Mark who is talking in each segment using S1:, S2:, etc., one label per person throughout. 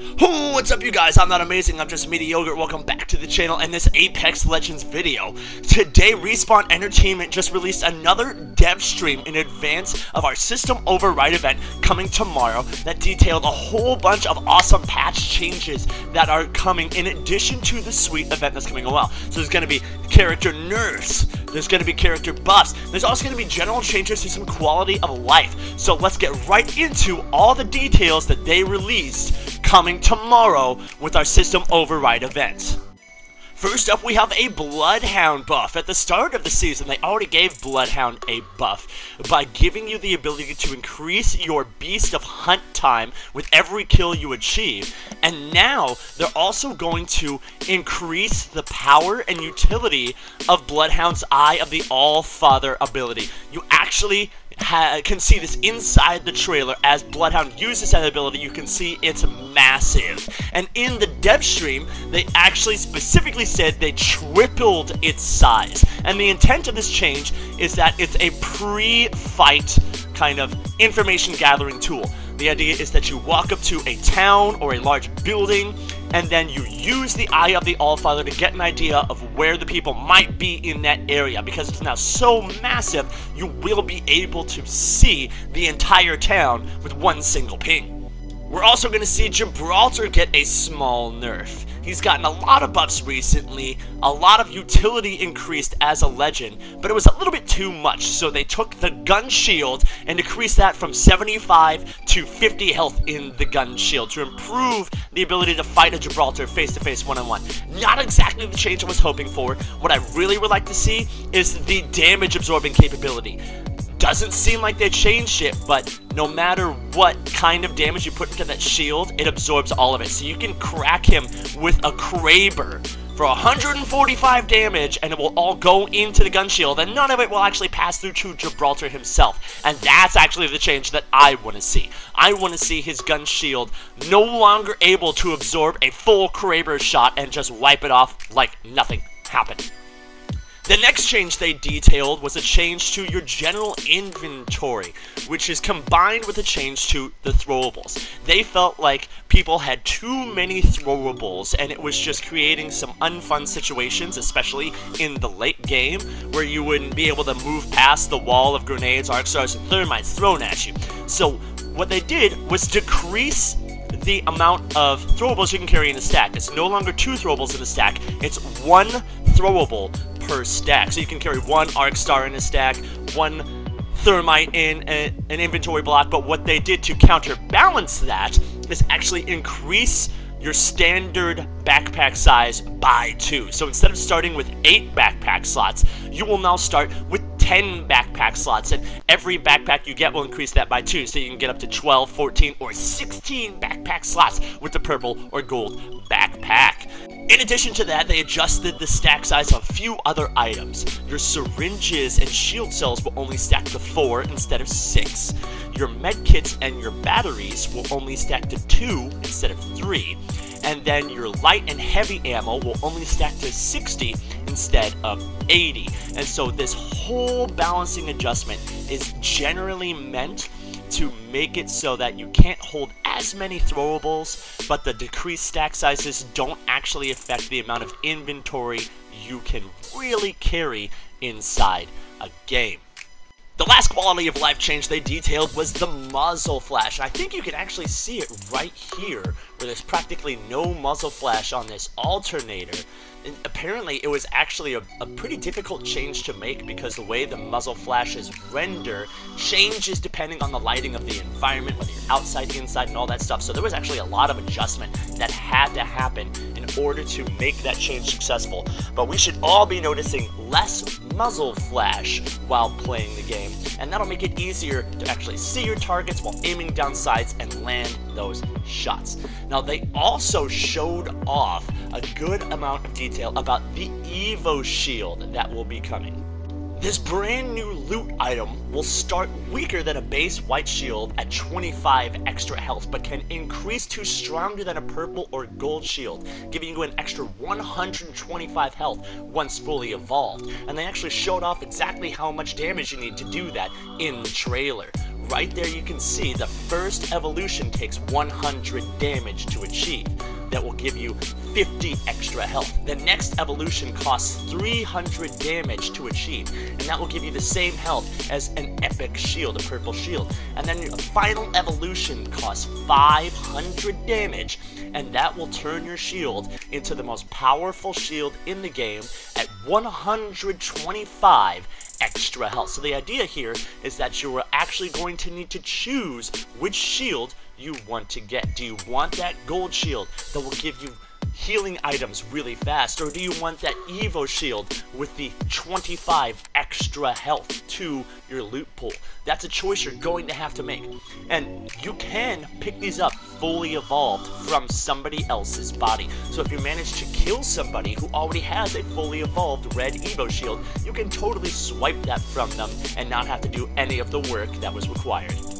S1: What's up you guys? I'm not amazing, I'm just Meaty Yogurt. Welcome back to the channel and this Apex Legends video. Today, Respawn Entertainment just released another dev stream in advance of our System Override event coming tomorrow that detailed a whole bunch of awesome patch changes that are coming in addition to the sweet event that's coming well. So there's going to be character nerfs, there's going to be character buffs, there's also going to be general changes to some quality of life. So let's get right into all the details that they released coming tomorrow with our System Override event. First up, we have a Bloodhound buff. At the start of the season, they already gave Bloodhound a buff by giving you the ability to increase your Beast of Hunt time with every kill you achieve. And now, they're also going to increase the power and utility of Bloodhound's Eye of the All-Father ability. You actually can see this inside the trailer as Bloodhound uses that ability. You can see it's massive. And in the dev stream, they actually specifically said they tripled its size. And the intent of this change is that it's a pre-fight kind of information gathering tool. The idea is that you walk up to a town or a large building, and then you use the Eye of the Allfather to get an idea of where the people might be in that area. Because it's now so massive, you will be able to see the entire town with one single ping. We're also going to see Gibraltar get a small nerf. He's gotten a lot of buffs recently, a lot of utility increased as a legend, but it was a little bit too much, so they took the gun shield and decreased that from 75 to 50 health in the gun shield to improve the ability to fight a Gibraltar face-to-face one-on-one. Not exactly the change I was hoping for. What I really would like to see is the damage absorbing capability doesn't seem like they changed it, but no matter what kind of damage you put into that shield, it absorbs all of it. So you can crack him with a Kraber for 145 damage, and it will all go into the gun shield, and none of it will actually pass through to Gibraltar himself. And that's actually the change that I want to see. I want to see his gun shield no longer able to absorb a full Kraber shot and just wipe it off like nothing happened. The next change they detailed was a change to your general inventory, which is combined with a change to the throwables. They felt like people had too many throwables and it was just creating some unfun situations, especially in the late game, where you wouldn't be able to move past the wall of grenades, arc stars, and thermites thrown at you. So what they did was decrease the amount of throwables you can carry in a stack. It's no longer two throwables in a stack, it's one throwable per stack. So you can carry one Arc Star in a stack, one Thermite in a, an inventory block, but what they did to counterbalance that is actually increase your standard backpack size by two. So instead of starting with eight backpack slots, you will now start with 10 backpack slots, and every backpack you get will increase that by 2, so you can get up to 12, 14, or 16 backpack slots with the purple or gold backpack. In addition to that, they adjusted the stack size of a few other items. Your syringes and shield cells will only stack to 4 instead of 6. Your medkits and your batteries will only stack to 2 instead of 3 and then your light and heavy ammo will only stack to 60 instead of 80. And so this whole balancing adjustment is generally meant to make it so that you can't hold as many throwables, but the decreased stack sizes don't actually affect the amount of inventory you can really carry inside a game. The last quality of life change they detailed was the muzzle flash. I think you can actually see it right here, where there's practically no muzzle flash on this alternator. Apparently, it was actually a, a, pretty difficult change to make because the way the muzzle flashes render changes depending on the lighting of the environment, whether you're outside, the inside, and all that stuff. So there was actually a lot of adjustment that had to happen in order to make that change successful. But we should all be noticing less muzzle flash while playing the game, and that'll make it easier to actually see your targets while aiming down sights and land those shots. Now, they also showed off a good amount of detail about the Evo Shield that will be coming. This brand new loot item will start weaker than a base white shield at 25 extra health, but can increase to stronger than a purple or gold shield, giving you an extra 125 health once fully evolved. And they actually showed off exactly how much damage you need to do that in the trailer. right there you can see the first evolution takes 100 damage to achieve. That will give you 50 extra health. The next evolution costs 300 damage to achieve, and that will give you the same health as an epic shield, a purple shield. And then your final evolution costs 500 damage, and that will turn your shield into the most powerful shield in the game at 125 extra health. So the idea here is that you are actually going to need to choose which shield you want to get. Do you want that gold shield that will give you healing items really fast, or do you want that Evo shield with the 25 extra health to your loot pool? That's a choice you're going to have to make. And you can pick these up fully evolved from somebody else's body. So if you manage to kill somebody who already has a fully evolved red Evo shield, you can totally swipe that from them and not have to do any of the work that was required.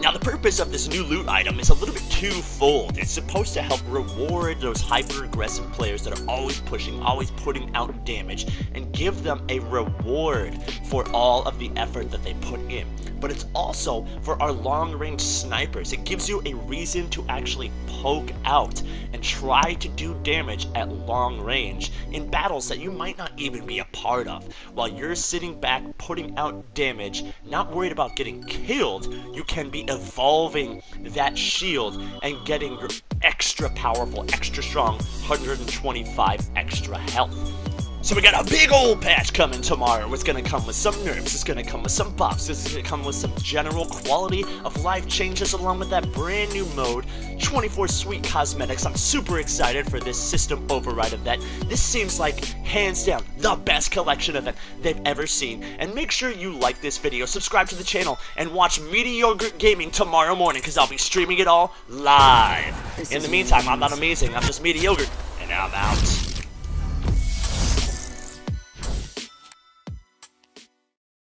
S1: Now the purpose of this new loot item is a little bit twofold. It's supposed to help reward those hyper-aggressive players that are always pushing, always putting out damage, and give them a reward for all of the effort that they put in. But it's also for our long-range snipers. It gives you a reason to actually poke out and try to do damage at long range in battles that you might not even be a part of. While you're sitting back putting out damage, not worried about getting killed, you can be evolving that shield and getting extra powerful, extra strong 125 extra health. So we got a big old patch coming tomorrow. It's gonna come with some nerfs, it's gonna come with some buffs, it's gonna come with some general quality of life changes along with that brand new mode, 24 sweet cosmetics. I'm super excited for this system override event. This seems like, hands down, the best collection event they've ever seen. And make sure you like this video, subscribe to the channel, and watch Mediocre Gaming tomorrow morning because I'll be streaming it all live. In the meantime, I'm not amazing, I'm just mediocre, and I'm out.